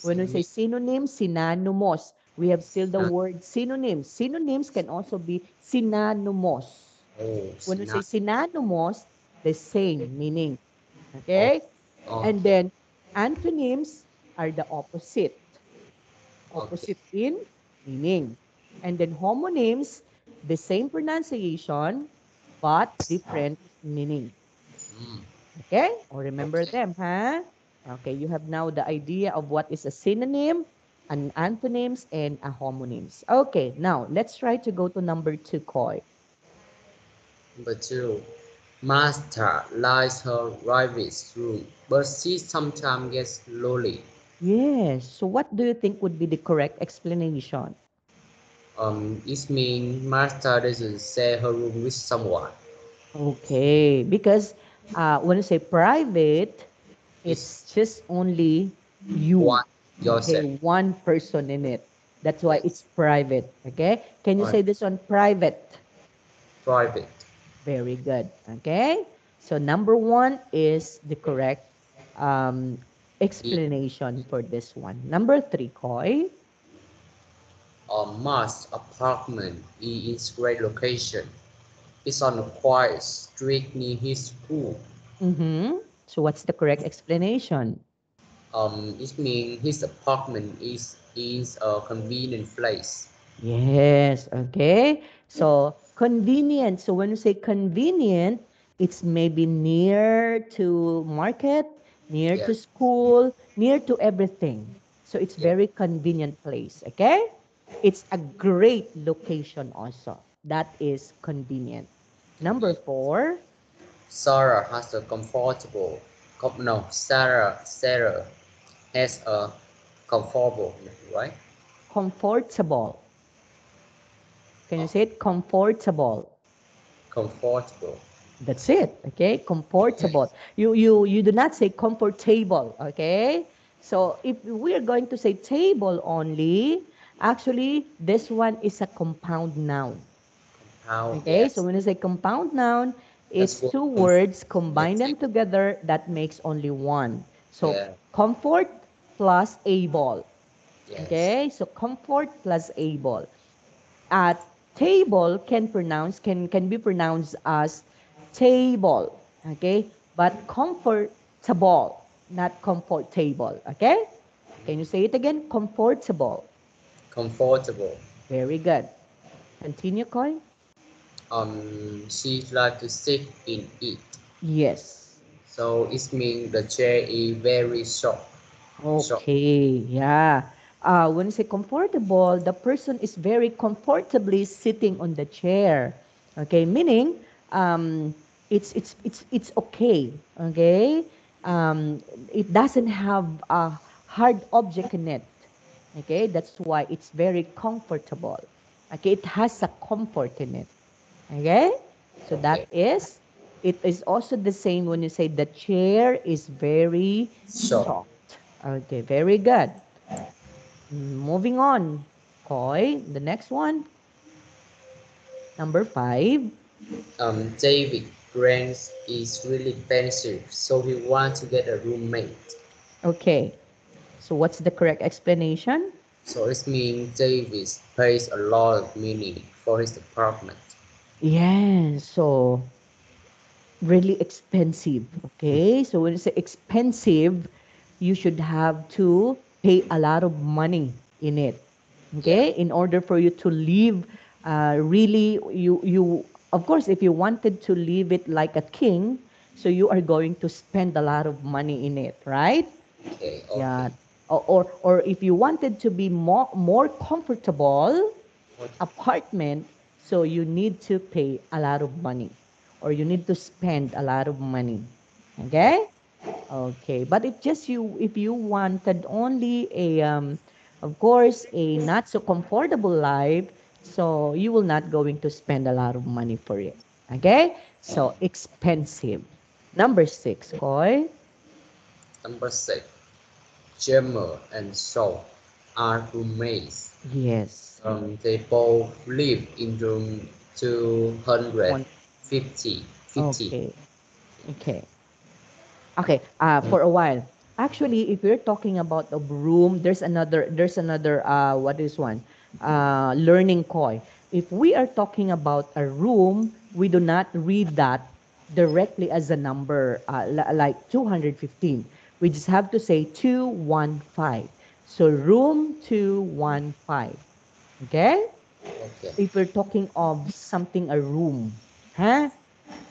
when we say synonym, synonymous, we have still the word synonyms. Synonyms can also be synonymous. Oh, When we say syno- synonymous, the same meaning. Okay? Oh, And then antonyms are the opposite. Opposite in meaning. And then homonyms, the same pronunciation, but different meaning. mm, Okay? Or remember them, huh? Okay, you have now the idea of what is a synonym, an antonyms, and a homonyms. Okay, now let's try to go to number two, Khoi. Number two. Master lies her private room, but she sometimes gets lonely. Yes. So what do you think would be the correct explanation? Um, it means master doesn't share her room with someone. Okay, because uh, when you say private, it's just only you. One yourself. Okay, one person in it. That's why it's private. Okay, can you say this on private? Private. Very good. Okay, So number one is the correct um, explanation for this one. Number three, Khoi. A Mark's apartment is its great location. It's on a quiet street near his school. Mm-hmm. So what's the correct explanation? Um, it means his apartment is is a convenient place. Yes, okay. So convenient. So when you say convenient, it's maybe near to market, near to school, near to everything. So it's Yeah. very convenient place, okay? It's a great location also. That is convenient. Number four, Sarah has a comfortable. Com- no, Sarah Sarah has a comfortable, right? comfortable. Can you say it? Comfortable. Comfortable. That's it. Okay, comfortable. You you you do not say comfortable. Okay, so if we are going to say table only, actually this one is a compound noun. How? Okay, yes. so when you say compound noun, it's That's two words. Combine them together, that makes only one. So Yeah. comfort plus able. yes. Okay, so comfort plus able. At table can pronounce can can be pronounced as table. Okay, but comfortable, not comfortable. Okay, can you say it again? Comfortable. Comfortable. Very good. Continue, Khoi. Um, she like to sit in it. Yes. So it means the chair is very short. Short. Okay. Yeah. Uh, when you say comfortable, the person is very comfortably sitting on the chair. Okay, meaning um, it's it's it's it's okay. Okay, um, it doesn't have a hard object in it. Okay, that's why it's very comfortable. Okay, it has a comfort in it. Okay, so that is. It is also the same when you say the chair is very Short. soft. Okay, very good. Moving on. Khoi, the next one. Number five. Um, David Grant is really expensive, so he wants to get a roommate. Okay. So what's the correct explanation? So it means David pays a lot of money for his apartment. Yeah, so really expensive. Okay. So when you say expensive, you should have to pay a lot of money in it. Okay. In order for you to live uh, really you you of course if you wanted to live it like a king, so you are going to spend a lot of money in it, right? Okay. okay. Yeah. Or, or or if you wanted to be more more comfortable apartment, so you need to pay a lot of money or you need to spend a lot of money. Okay? Okay. But if just you if you wanted only a um of course a not so comfortable life, so you will not going to spend a lot of money for it. Okay? So expensive. Number six, Khoi. Number six, Gemma and Saul are roommates. Yes. Um, they both live in room 250. 50. Okay. Okay. Okay. Uh, for a while. Actually, if we're talking about a room, there's another. There's another. Uh, what is one? Uh, learning Khoi. If we are talking about a room, we do not read that directly as a number, uh, like 215. We just have to say 215. So room 215. Okay? Okay. if we're talking of something a room huh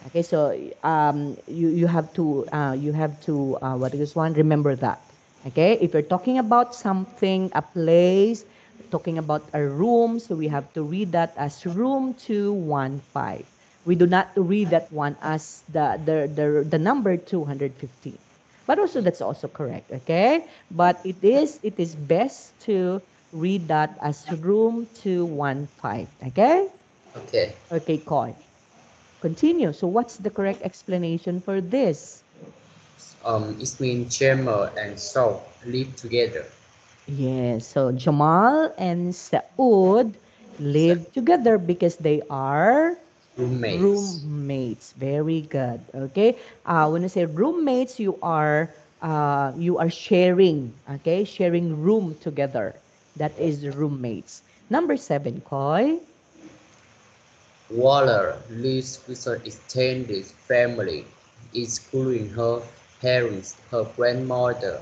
okay so um you you have to uh you have to uh what is one? Remember that. Okay if you're talking about something a place talking about a room so we have to read that as room 215 we do not read that one as the the the, the number 215 but also that's also correct okay? But it is it is best to read that as room 215 okay? Okay. okay Khoi. Continue. So what's the correct explanation for this? Um, it means Gemma and Saul live together. yes. So jamal and saud live together because they are roommates. roommates. Very good. Okay. Uh, when you say roommates you are uh, you are sharing okay? Sharing room together. That is roommates. Number seven Khoi Waller lives with her extended family, including her parents, her grandmother,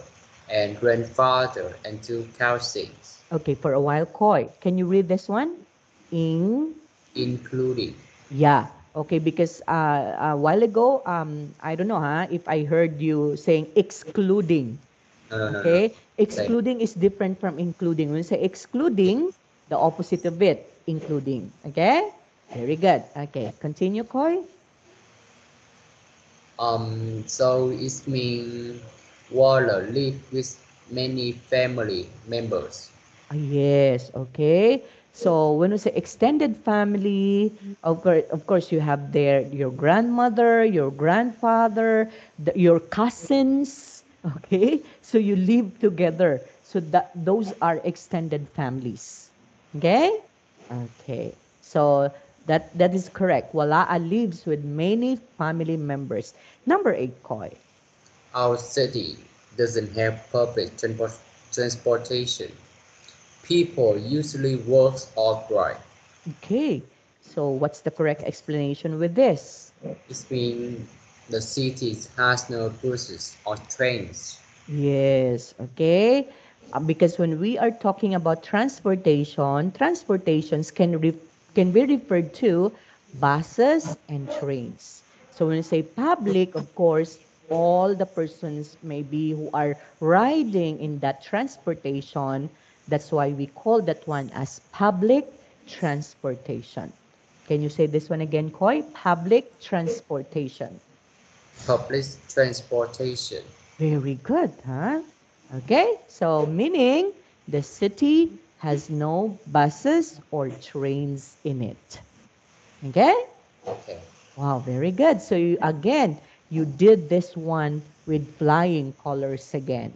and grandfather, and two cousins, okay for a while Khoi can you read this one in including yeah okay because uh, a while ago um i don't know huh if i heard you saying excluding no, no, no, no. Okay, excluding is different from including. When you say excluding, the opposite of it, including. Okay, very good. Okay, continue, Khoi. Um, so it means Waller live with many family members. Ah, yes, okay. So when we say extended family, of course, of course, you have there your grandmother, your grandfather, the, your cousins. Okay, so you live together. So that those are extended families. Okay, okay. So that that is correct. Walaa lives with many family members. Number eight, Khoi. Our city doesn't have public transport transportation. People usually walk or drive. Okay, so what's the correct explanation with this? It means the city has no buses or trains. Yes, okay. Uh, because when we are talking about transportation, transportations can re- can be referred to buses and trains. So when you say public, of course, all the persons maybe who are riding in that transportation, that's why we call that one as public transportation. Can you say this one again, Khoi? Public transportation. Public transportation. Very good, huh? Okay, so meaning the city has no buses or trains in it. Okay? Okay. Wow, very good. So you again, you did this one with flying colors again.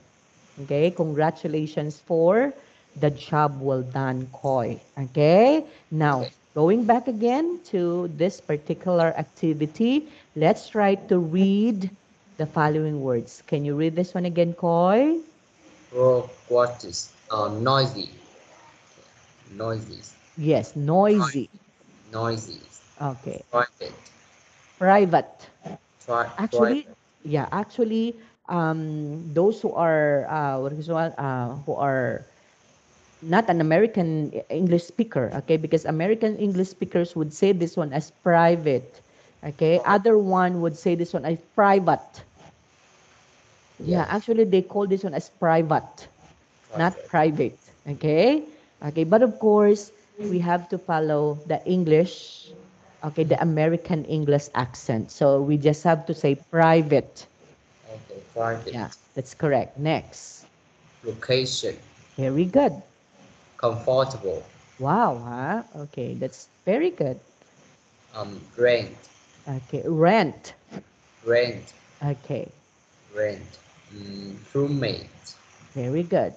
Okay, congratulations for the job well done, Khoi. Okay, now going back again to this particular activity, let's try to read the following words. Can you read this one again, Khoi? Watches are uh, noisy. Noises. Yes, noisy. Noisy. Okay, Private. private. Actually, private. yeah, actually, um, those who are uh, what is it, uh, who are not an American English speaker, okay, because American English speakers would say this one as private, okay. Other one would say this one as private. Yeah, actually, they call this one as private, not private, okay. Okay, but of course, we have to follow the English, okay, the American English accent. So we just have to say private. Okay. Private. Yeah, that's correct. Next. Location. Very good. Comfortable. Wow, huh? Okay, that's very good. Um. Rent. Okay, rent. Rent. Okay, Rent. Mm, roommate. very good.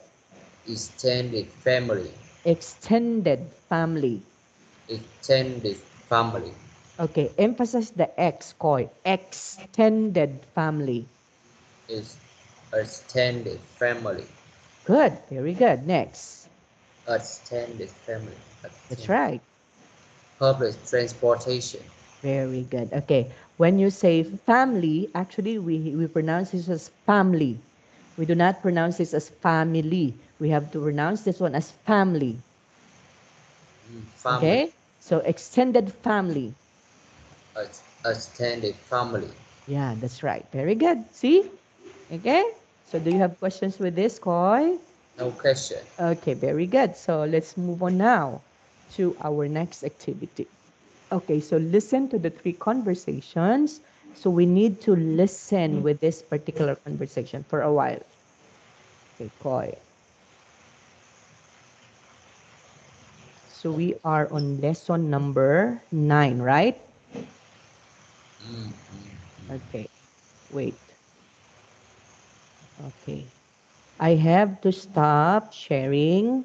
Extended family. Extended family. Extended family. Okay, emphasize the X, Khoi. Extended family. Is extended family. Good, very good. Next. Extended family. That's right. Public transportation. Very good. Okay, when you say family, actually we, we pronounce this as family. We do not pronounce this as family. We have to pronounce this one as family. Family. Okay, so extended family. Extended family. Yeah, that's right. Very good. See? Okay. So do you have questions with this, Khoi? No question. Okay, very good. So let's move on now to our next activity. Okay, so listen to the three conversations. So we need to listen with this particular conversation for a while. Okay, Khoi. So we are on lesson number nine, right? Mm, mm. Okay, wait. Okay. I have to stop sharing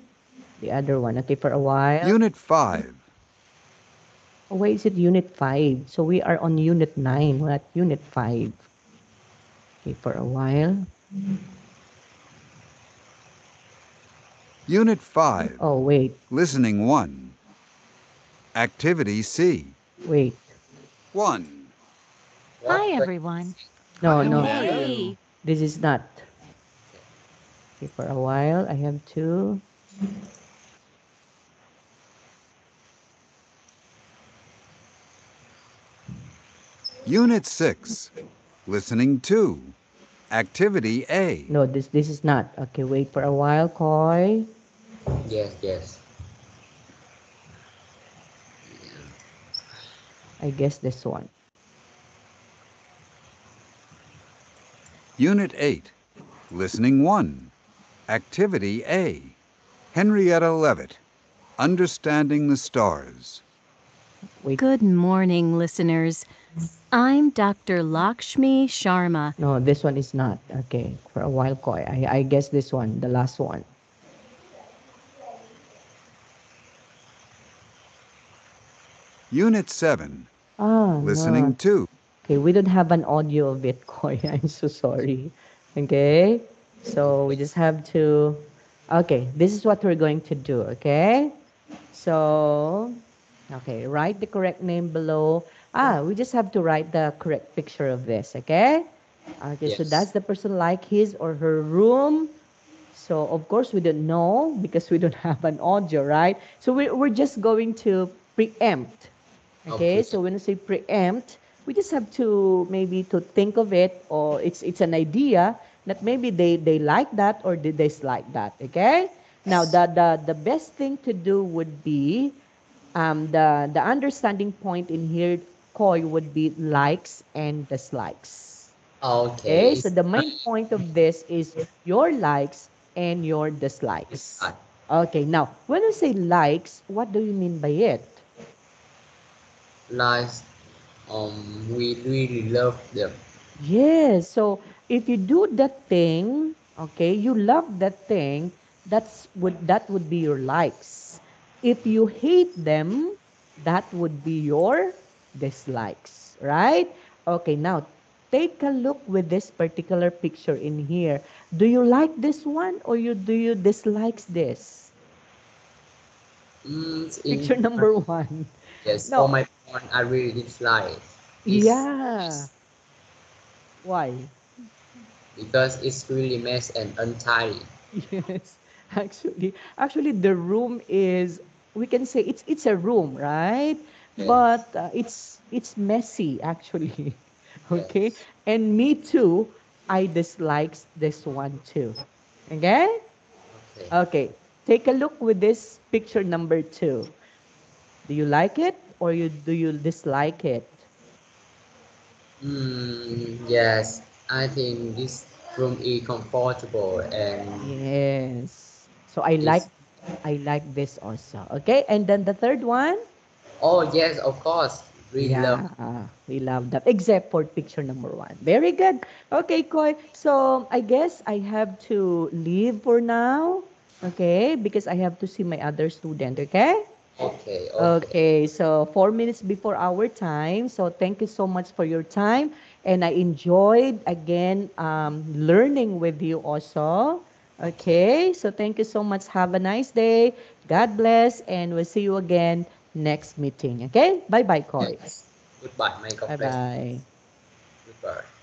the other one, okay, for a while. Unit 5. Why is it unit 5? So we are on unit 9, we're at unit 5. Okay, for a while. Unit 5, Oh, wait, Listening 1. Activity C. wait. 1. Hi, everyone. No, no, Hey. this is not. Okay, for a while, I have two. Unit 6. Listening 2. Activity A. No, this this is not. Okay, wait for a while, Khoi. Yes, yes. I guess this one. Unit 8. Listening 1. Activity A. Henrietta Leavitt. Understanding the Stars. Wait. Good morning, listeners. I'm Dr. Lakshmi Sharma. No, this one is not. Okay, for a while, Khoi. I, I guess this one, the last one. Unit 7. Ah, Listening no. 2. Okay, we don't have an audio of it, Khoi. I'm so sorry. Okay, so we just have to. Okay, this is what we're going to do. Okay, so okay, write the correct name below. Ah, we just have to write the correct picture of this. Okay. Okay, so Yes. does the person like his or her room? So of course we don't know because we don't have an audio, right? So we're, we're just going to preempt. Okay, so when I say preempt, we just have to maybe to think of it or it's it's an idea that maybe they, they like that or they dislike that. Okay? Now the, the the best thing to do would be um, the the understanding point in here, Khoi would be likes and dislikes. Okay. Okay, so the main point of this is your likes and your dislikes. Okay, now when you say likes, what do you mean by it? Like um we really love them. Yes, so if you do that thing, okay, you love that thing, that's would that would be your likes. If you hate them, that would be your dislikes, right? Okay, now take a look with this particular picture in here. Do you like this one or you do you dislikes this? Mm, Picture number one. Yes. No. For my point, I really dislike. Yeah. Why? Because it's really mess and untidy. Yes, actually, actually, the room is we can say it's it's a room, right? Yes. But uh, it's it's messy actually. okay, and me too. I dislikes this one too. Okay. Okay. Okay. Take a look with this picture number two. Do you like it or you do you dislike it? Mm, yes. I think this room is comfortable and Yes. So I like I like this also. Okay, and then the third one. oh yes, of course. Love. Yeah, we love that. Except for picture number one. Very good. Okay, Khoi. So I guess I have to leave for now. Okay, because I have to see my other student. Okay. Okay. Okay. Okay. So four minutes before our time. So thank you so much for your time, and I enjoyed again um, learning with you also. Okay. So thank you so much. Have a nice day. God bless, and we'll see you again next meeting. Okay. Bye bye, Koi. Yes. Goodbye, God Bye bless. bye. Goodbye.